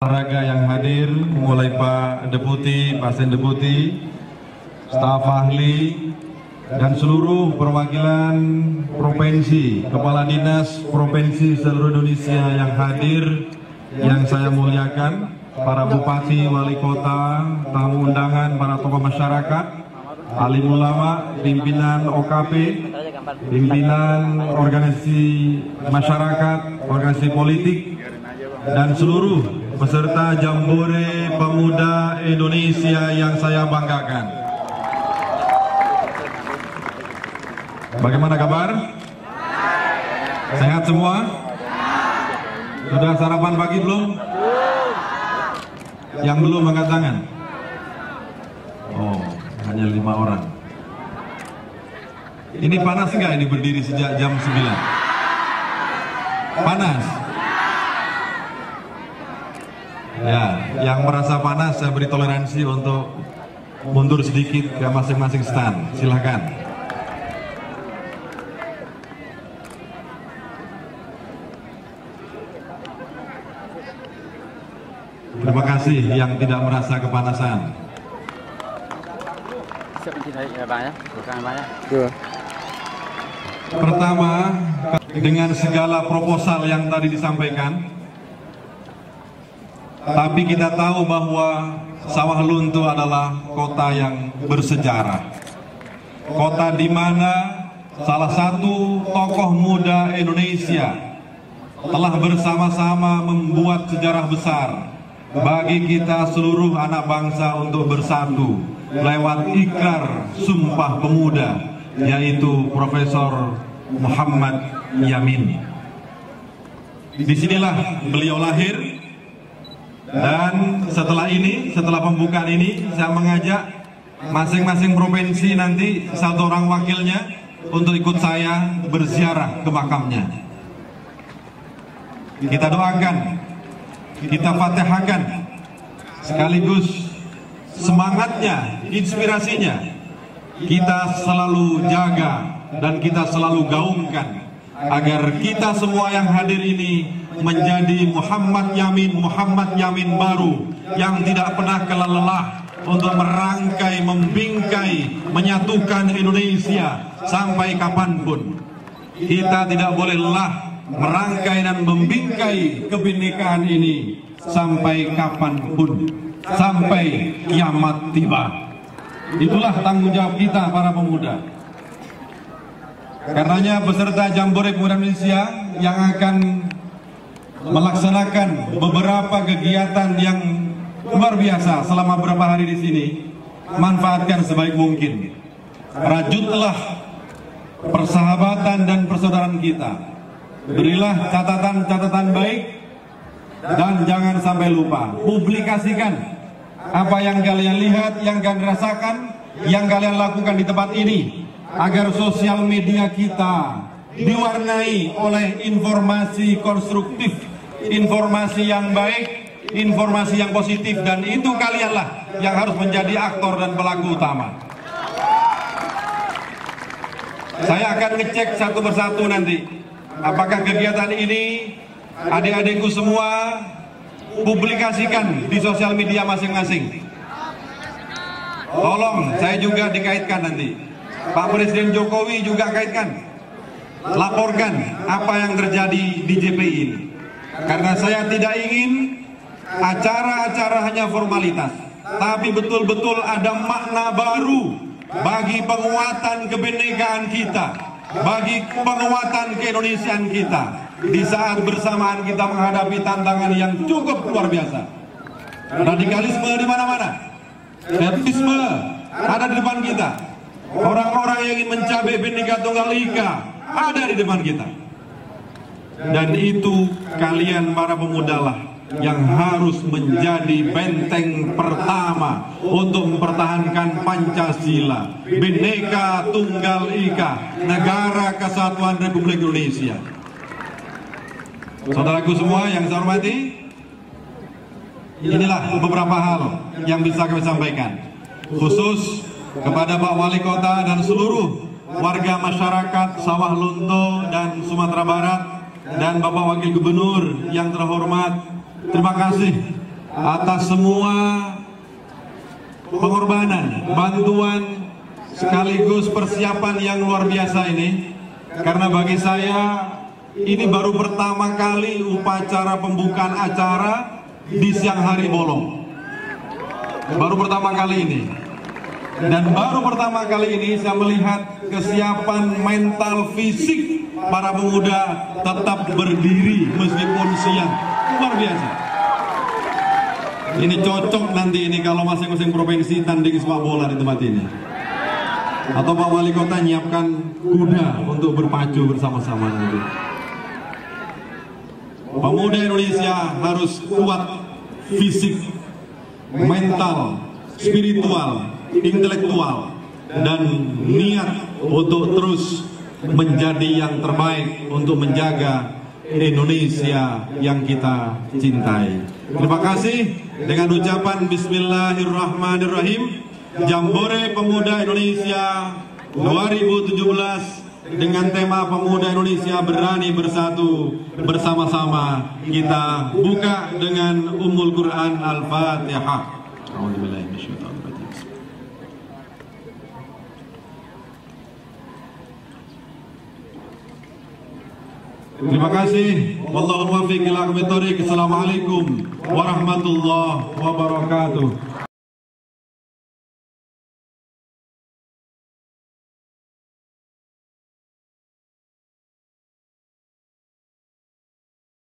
olahraga yang hadir mulai Pak Deputi, Pak Sen Deputi, staf ahli dan seluruh perwakilan provinsi, kepala dinas provinsi seluruh Indonesia yang hadir yang saya muliakan, para bupati, wali kota, tamu undangan, para tokoh masyarakat, alim ulama, pimpinan OKP, pimpinan organisasi masyarakat, organisasi politik, dan seluruh peserta Jambore Pemuda Indonesia yang saya banggakan. Bagaimana kabar? Sehat semua? Sudah sarapan pagi belum? Yang belum angkat tangan? Oh, hanya lima orang. Ini panas nggak ini berdiri sejak jam 9? Panas? Ya, yang merasa panas saya beri toleransi untuk mundur sedikit ke masing-masing stand. Silahkan. Terima kasih yang tidak merasa kepanasan. Pertama, dengan segala proposal yang tadi disampaikan, tapi kita tahu bahwa Sawah Lunto adalah kota yang bersejarah. Kota di mana salah satu tokoh muda Indonesia telah bersama-sama membuat sejarah besar bagi kita seluruh anak bangsa untuk bersatu lewat ikrar Sumpah Pemuda yaitu Profesor Muhammad Yamin. Di sinilah beliau lahir dan setelah ini, setelah pembukaan ini, saya mengajak masing-masing provinsi nanti satu orang wakilnya untuk ikut saya berziarah ke makamnya. Kita doakan, kita fatihahkan, sekaligus semangatnya, inspirasinya, kita selalu jaga dan kita selalu gaungkan agar kita semua yang hadir ini menjadi Muhammad Yamin, Muhammad Yamin baru yang tidak pernah kelelalah untuk merangkai, membingkai, menyatukan Indonesia sampai kapan pun. Kita tidak boleh lelah merangkai dan membingkai kebinekaan ini sampai kapan pun, sampai kiamat tiba. Itulah tanggung jawab kita para pemuda. Karenanya peserta Jambore Pemuda Indonesia yang akan melaksanakan beberapa kegiatan yang luar biasa selama beberapa hari di sini, manfaatkan sebaik mungkin. Rajutlah persahabatan dan persaudaraan kita. Berilah catatan-catatan baik dan jangan sampai lupa publikasikan apa yang kalian lihat, yang kalian rasakan, yang kalian lakukan di tempat ini agar sosial media kita diwarnai oleh informasi konstruktif, informasi yang baik, informasi yang positif dan itu kalianlah yang harus menjadi aktor dan pelaku utama. Saya akan ngecek satu persatu nanti apakah kegiatan ini adik-adikku semua publikasikan di sosial media masing-masing. Tolong saya juga dikaitkan nanti. Pak Presiden Jokowi juga kaitkan laporkan apa yang terjadi di JPI ini. Karena saya tidak ingin acara-acara hanya formalitas, tapi betul-betul ada makna baru bagi penguatan kebinekaan kita, bagi penguatan keindonesiaan kita di saat bersamaan kita menghadapi tantangan yang cukup luar biasa. Radikalisme di mana-mana, terorisme ada di depan kita. Orang-orang yang ingin mencapai Bhinneka Tunggal Ika ada di depan kita. Dan itu kalian para pemuda lah yang harus menjadi benteng pertama untuk mempertahankan Pancasila, Bhinneka Tunggal Ika, Negara Kesatuan Republik Indonesia. Saudaraku semua yang saya hormati, inilah beberapa hal yang bisa kami sampaikan. Khusus kepada Pak Wali Kota dan seluruh warga masyarakat Sawah Lunto dan Sumatera Barat dan Bapak Wakil Gubernur yang terhormat terima kasih atas semua pengorbanan, bantuan sekaligus persiapan yang luar biasa ini. Karena bagi saya ini baru pertama kali upacara pembukaan acara di siang hari bolong. Baru pertama kali ini. Dan baru pertama kali ini saya melihat kesiapan mental fisik para pemuda tetap berdiri meskipun siang. Luar biasa. Ini cocok nanti ini kalau masing-masing provinsi tanding sepak bola di tempat ini. Atau Pak Wali Kota nyiapkan kuda untuk berpacu bersama-sama nanti. Pemuda Indonesia harus kuat fisik, mental, spiritual, intelektual, dan niat untuk terus menjadi yang terbaik untuk menjaga Indonesia yang kita cintai. Terima kasih dengan ucapan Bismillahirrahmanirrahim. Jambore Pemuda Indonesia 2017 dengan tema Pemuda Indonesia Berani Bersatu bersama-sama kita buka dengan Ummul Quran Al-Fatihah. Terima kasih. Wallahu muwaffiq ila Assalamualaikum warahmatullahi wabarakatuh.